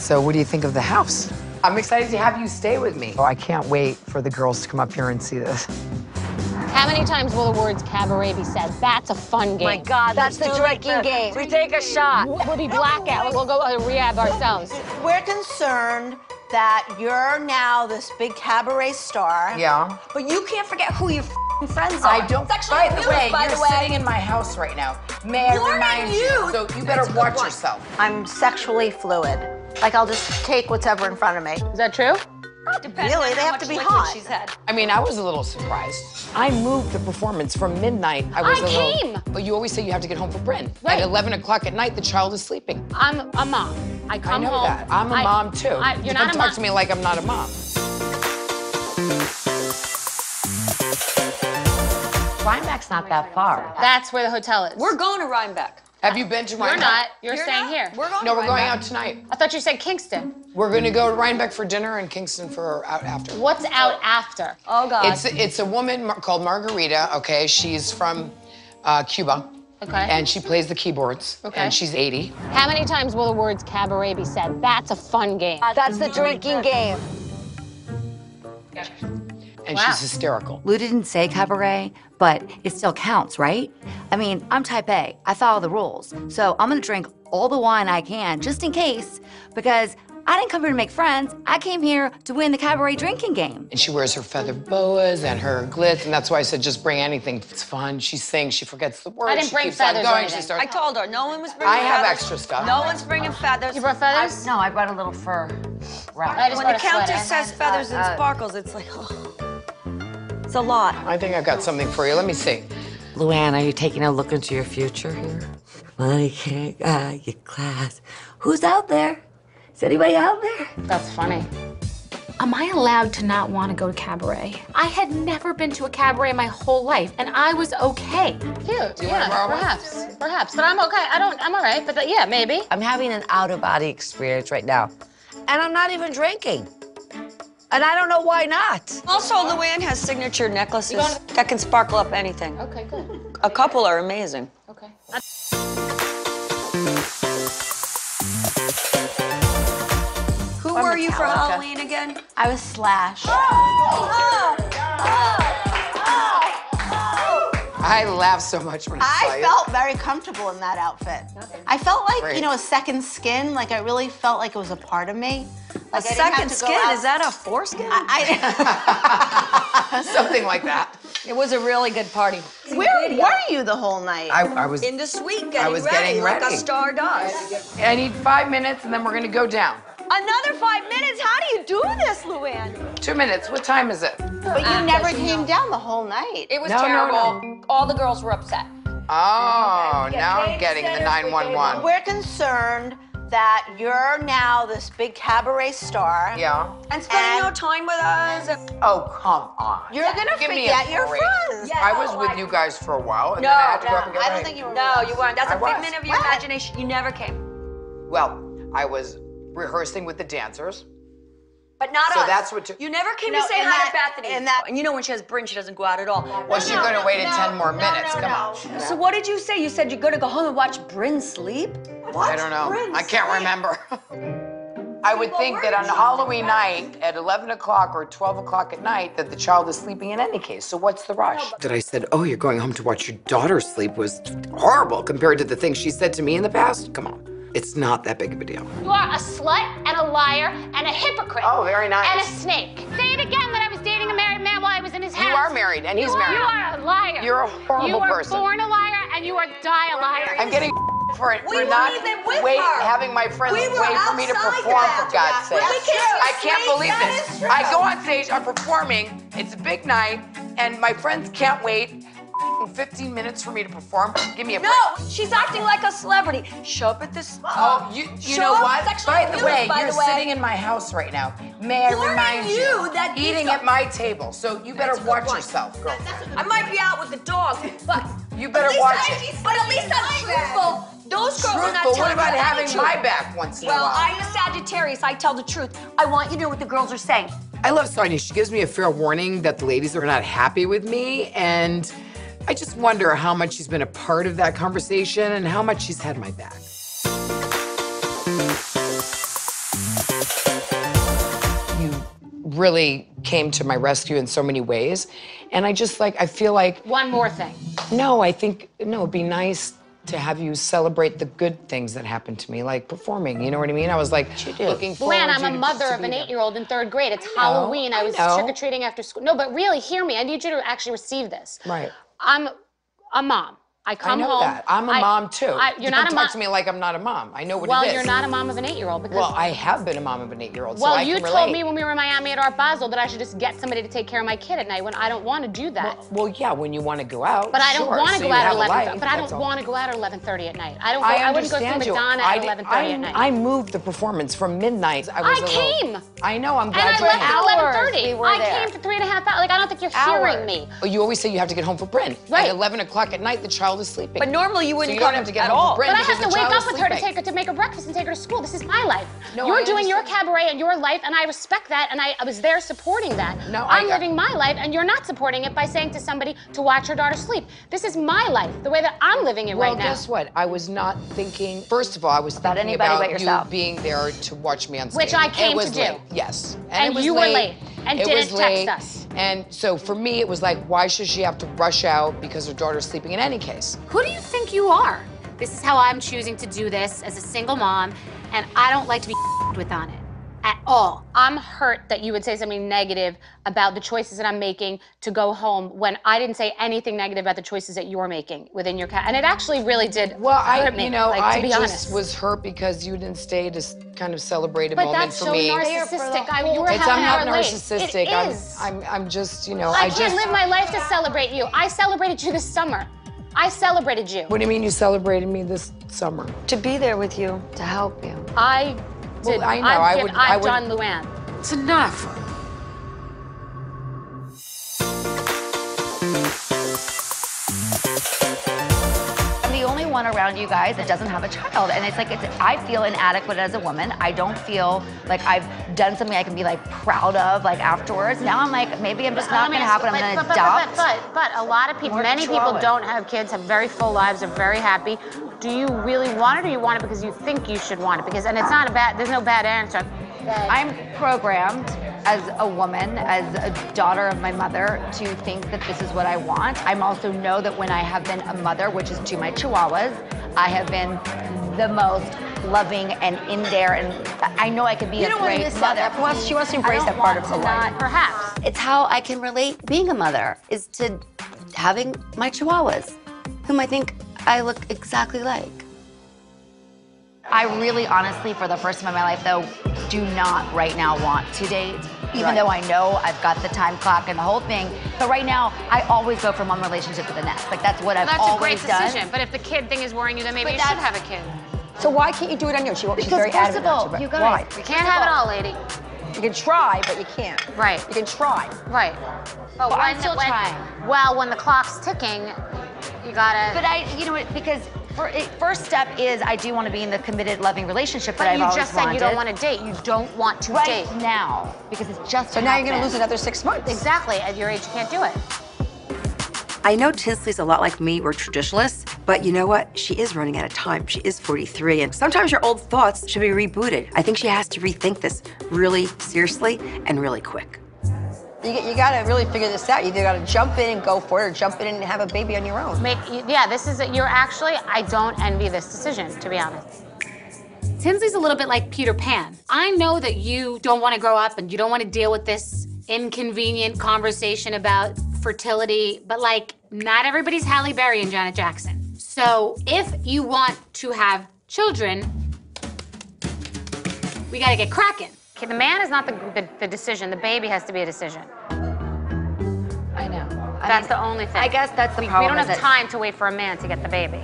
So, what do you think of the house? I'm excited to have you stay with me. Oh, I can't wait for the girls to come up here and see this. How many times will the words cabaret be said? That's a fun game. My God, that's the drinking game. We take a shot. We'll be blackout. We'll go to rehab ourselves. We're concerned that you're now this big cabaret star. Yeah. But you can't forget who your friends are. I don't. Sexually by the way, by you're the way. sitting in my house right now. May I Warning remind you. So you better watch yourself. I'm sexually fluid. Like I'll just take whatever in front of me. Is that true? Really, they have to be hot. She's had. I mean, I was a little surprised. I moved the performance from midnight. I was I a little. came. But you always say you have to get home for Bryn. Right. At 11 o'clock at night, the child is sleeping. I'm a mom. I come I know home. that. I'm a I- mom too. I, you're Don't not a talk mom. to me like I'm not a mom. Rhinebeck's not that far. That's where the hotel is. We're going to Rhinebeck. Have you been to You're Rhinebeck? not. You're, You're staying not? here. We're going No, to we're going out tonight. I thought you said Kingston. We're going to go to Rhinebeck for dinner and Kingston for out after. What's out after? Oh, God. It's it's a woman mar- called Margarita. Okay, she's from uh, Cuba. Okay. And she plays the keyboards. Okay. And she's 80. How many times will the words cabaret be said? That's a fun game. That's the drinking game. And Wow. she's hysterical. Lou didn't say cabaret, but it still counts, right? I mean, I'm type A. I follow the rules. So I'm gonna drink all the wine I can just in case, because I didn't come here to make friends. I came here to win the cabaret drinking game. And she wears her feather boas and her glitz, and that's why I said just bring anything. It's fun. She sings. She forgets the words. I didn't she bring keeps feathers going. anything. She starts. I told her no one was bringing feathers. I have feathers. extra stuff. No one's bringing feathers. You brought feathers? No, I brought a little fur wrap. I just When the brought a counter sweater. says feathers and uh, sparkles, it's like, oh. It's a lot. I think I've got something for you. Let me see. Luann, are you taking a look into your future here? Money can't guide uh, your class. Who's out there? Is anybody out there? That's funny. Am I allowed to not want to go to cabaret? I had never been to a cabaret in my whole life, and I was okay. Cute. you wanna yeah, borrow one? perhaps. Perhaps. But I'm okay. I don't. I'm all right. But yeah, maybe. I'm having an out of body experience right now. And I'm not even drinking. And I don't know why not. Also, Luann has signature necklaces that can sparkle up anything. Okay, good. A couple are amazing. Okay. Who were you for Halloween again? I was Slash. Oh! Oh! Oh! I laugh so much when I saw I you. felt very comfortable in that outfit. I felt like, Great. you know, a second skin. Like I really felt like it was a part of me. A Like I second skin? Is that a foreskin? I, something like that. it was a really good party. I, where were you the whole night? I, I was. In the suite, getting was ready, getting like a star does. I need five minutes, and then we're gonna go down. Another five minutes? How do you do this, Luann? Two minutes. What time is it? but you uh, never came down the whole night. It was No, no, terrible. no. All the girls were upset. Oh, now I'm getting the 911. We're concerned that you're now this big cabaret star. Yeah. And spending And- no time with us. Oh, come on. You're gonna Give me a forget your break. friends. I was with you guys for a while, and No, then I had to go no, up and get I don't ready. think you were. No, with you weren't. That's I a was. figment of your What? imagination. You never came. Well, I was rehearsing with the dancers. But not So us. that's what you- You never came No, to say in hi that- to Bethenny. in that- and you know when she has Bryn, she doesn't go out at all. Well, she's gonna wait in no, 10 more no, minutes. no, Come no. on. So what did you say? You said you're gonna go home and watch Bryn sleep? What? I don't know. I can't remember. I would think that on Halloween night at 11 o'clock or 12 o'clock at night that the child is sleeping in any case. So what's the rush? That I said, oh, you're going home to watch your daughter sleep was horrible compared to the things she said to me in the past. Come on. It's not that big of a deal. You are a slut and a liar and a hypocrite. Oh, very nice. And a snake. Say it again that I was dating a married man while I was in his house. You are married, and he's You are- married. You are a liar. You're a horrible person. you are person. born a liar and you are die a liar. I'm getting for it We for weren't not even wait her. having my friends We wait for me to perform that. for God's sake. We can't I can't believe That this. I go on stage, I'm performing, it's a big night, and my friends can't wait 15 minutes for me to perform. Give me a break. No, she's acting like a celebrity. Show up at this. Oh, you, you Show know up what? sexually By the abused, way, by you're the way. sitting in my house right now. May I Warning remind you, you that these eating are- at my table, so you better That's a good watch point. yourself, girlfriend. I might be out with the dog, but You better at least watch I- it. But at least I'm truthful. Those girls are not Truthful, what telling about you any having truth. my back once in a Well, while? I'm a Sagittarius. I tell the truth. I want you to know what the girls are saying. I love Sonja. She gives me a fair warning that the ladies are not happy with me, and I just wonder how much she's been a part of that conversation and how much she's had my back. You really came to my rescue in so many ways. And I just like, I feel like, One more thing. no, I think, no, it'd be nice to have you celebrate the good things that happened to me, like performing. You know what I mean? I was like looking forward Luann, I'm a mother of an eight-year-old in third grade. It's know, Halloween. I I was trick or treating after school. No, but really, hear me. I need you to actually receive this. Right. I'm a mom. I I know home. that. I'm a I- mom too. I, You you're don't not a talk mom. to me like I'm not a mom. I know what well, it is. Well, you're not a mom of an eight-year-old because. Well, I have been a mom of an eight-year-old, so well, I you can told relate. me when we were in Miami at Art Basel that I should just get somebody to take care of my kid at night when I don't want to do that. Well, yeah, when you want to go out. but I don't sure, want to so go out at 11. life, but I don't want to go out at 11:30 at night. I don't. Go, I I, wouldn't go understand you. Madonna I at di- 11:30 I, at night. I moved the performance from midnight. I was I a little- came. I know. I'm glad and glad I you left at 11:30. I came for three and a half hours. Like I don't think you're hearing me. Oh, You always say you have to get home for Bryn. Right. At 11 o'clock at night, the child is sleeping. But normally you wouldn't you come don't have to get at all. for But I have to wake up is with her to take her to make her breakfast and take her to school. This is my life. No, You're I doing your cabaret and your life, and I respect that, and I, I was there supporting that. No, I I'm got- living my life, and you're not supporting it by saying to somebody to watch her daughter sleep. This is my life, the way that I'm living it Well, right now. Well, guess what? I was not thinking. First of all, I was About thinking anybody about but yourself. you being there to watch me on stage. Which I came it was to do. Yes, And it was you were late and It didn't was text late. us. And so for me, it was like, why should she have to rush out because her daughter's sleeping in any case? Who do you think you are? This is how I'm choosing to do this as a single mom, and I don't like to be with on it at all. I'm hurt that you would say something negative about the choices that I'm making to go home when I didn't say anything negative about the choices that you're making within your cat. And it actually really did Well, I, hurt me, you know, like, I be just honest. was hurt because you didn't stay to kind of celebrate a But moment that's for so me. narcissistic. I, you were It's, half I'm an not hour late. narcissistic. It I'm. I'm, I'm just, you know, I, I, can't just. live my life to celebrate you. I celebrated you this summer. I celebrated you. What do you mean you celebrated me this summer? To be there with you. To help you. I Well. I know, I've, I would- I I've would- done Luann. It's enough. I'm the only one around you guys that doesn't have a child. And it's like, it's, I feel inadequate as a woman. I don't feel like I've done something I can be like proud of like afterwards. Now I'm like, maybe I'm just not gonna ask happen. I'm but- gonna but, adopt. But, but, but a lot of people, More many people don't have kids, have very full lives, are very happy. Do you really want it, or you want it because you think you should want it? Because, and it's not a bad. There's no bad answer. I'm programmed as a woman, as a daughter of my mother, to think that this is what I want. I also know that when I have been a mother, which is to my chihuahuas, I have been the most loving and in there, and I know I could be You a don't want great to miss mother. that. Plus, she wants to embrace that part of her life. not- Perhaps. It's how I can relate being a mother is to having my chihuahuas, whom I think I look exactly like. I really, honestly, for the first time in my life, though, do not right now want to date. Even Right. though I know I've got the time clock and the whole thing, but right now I always go from one relationship to the next. Like that's what I've That's a always great done. decision. But if the kid thing is worrying you, then maybe But you should have a kid. So why can't you do it on your own? She, she's Because very first adamant of all, you guys- why? You can't have it all, lady. You can try, but you can't. Right. You can try. Right. But Well, I'm still when- trying. Well, when the clock's ticking, you gotta. But I, you know what? Because for, it, first step is I do want to be in the committed, loving relationship But that I've always wanted. you just said you don't want to date. You don't want to right date. now because it's just. So now you're going to lose another six months. Exactly. At your age, you can't do it. I know Tinsley's a lot like me, we're traditionalists, but you know what? She is running out of time. She is 43, and sometimes your old thoughts should be rebooted. I think she has to rethink this really seriously and really quick. You, you got to really figure this out. You either got to jump in and go for it, or jump in and have a baby on your own. Make yeah. This is you're actually. I don't envy this decision, to be honest. Tinsley's a little bit like Peter Pan. I know that you don't want to grow up and you don't want to deal with this inconvenient conversation about fertility, but like, not everybody's Halle Berry and Janet Jackson. So if you want to have children, we gotta get cracking. The man is not the, the, the decision. The baby has to be a decision. I know. I That's mean, the only thing. I guess that's the we, problem. We don't have time to wait for a man to get the baby.